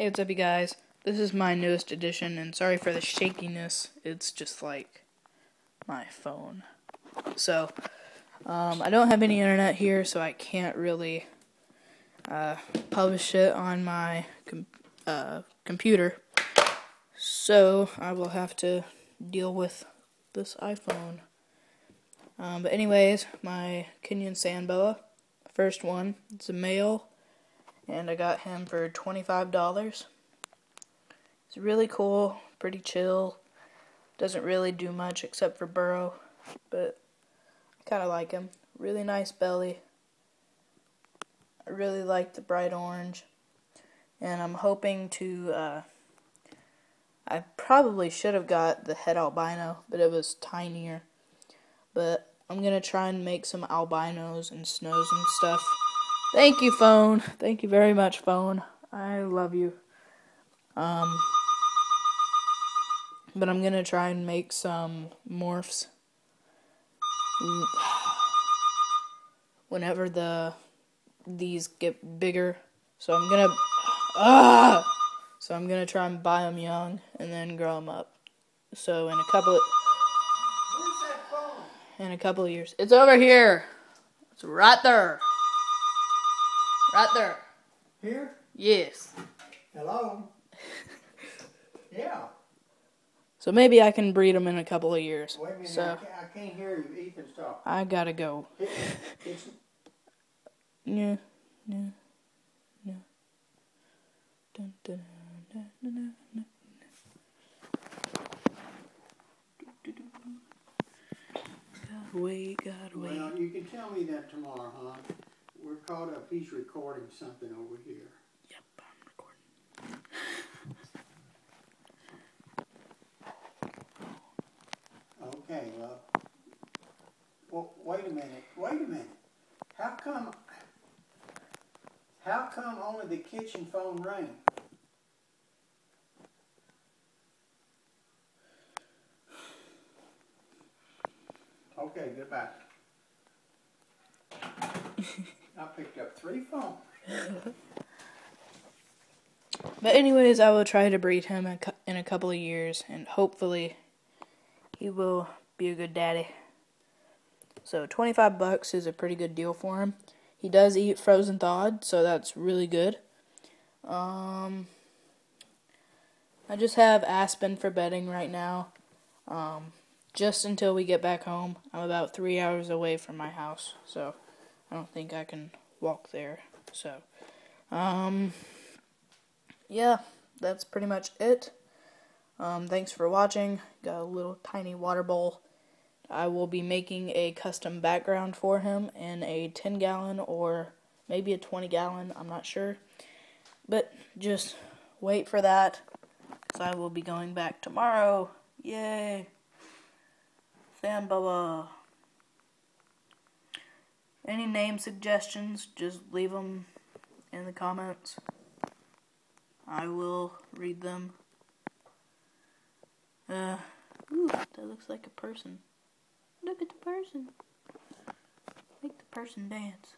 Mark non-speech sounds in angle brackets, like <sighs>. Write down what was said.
Hey, what's up, you guys? This is my newest edition, and sorry for the shakiness. It's just like my phone. So, um, I don't have any internet here, so I can't really uh, publish it on my com uh, computer. So, I will have to deal with this iPhone. Um, but anyways, my Kenyan sand boa, first one, it's a male and I got him for $25. He's really cool, pretty chill, doesn't really do much except for burrow, but I kind of like him. Really nice belly. I really like the bright orange, and I'm hoping to, uh, I probably should have got the het albino, but it was tinier, but I'm going to try and make some albinos and snows and stuff. Thank you, phone. Thank you very much, phone. I love you. Um, but I'm gonna try and make some morphs <sighs> whenever the these get bigger. So I'm gonna ah. So I'm gonna try and buy them young and then grow them up. So in a couple of in a couple of years, it's over here. It's right there. Right there. Here? Yes. Hello? yeah. So maybe I can breed them in a couple of years. Wait a minute, so I, can't, I can't hear you. Ethan's talking. I gotta go. It, it's, Yeah, yeah, yeah. Dun, dun, dun, dun, dun. Gotta wait, gotta wait. well, you can tell me that tomorrow, huh? We're caught up. He's recording something over here. Yep, I'm recording. Okay, well, well, wait a minute. Wait a minute. How come? How come only the kitchen phone rang? Okay, goodbye. <laughs> I picked up three phones. But anyways, I will try to breed him in a couple of years, and hopefully, he will be a good daddy. So twenty five bucks is a pretty good deal for him. He does eat frozen thawed, so that's really good. Um, I just have Aspen for bedding right now. Um, just until we get back home. I'm about three hours away from my house, so I don't think I can walk there. So, um, yeah, that's pretty much it. Um, thanks for watching. Got a little tiny water bowl. I will be making a custom background for him in a 10 gallon or maybe a 20 gallon. I'm not sure. But just wait for that. Because I will be going back tomorrow. Yay! Sam Bubba. Any name suggestions, just leave them in the comments. I will read them. Uh, ooh, that looks like a person. Look at the person. Make the person dance.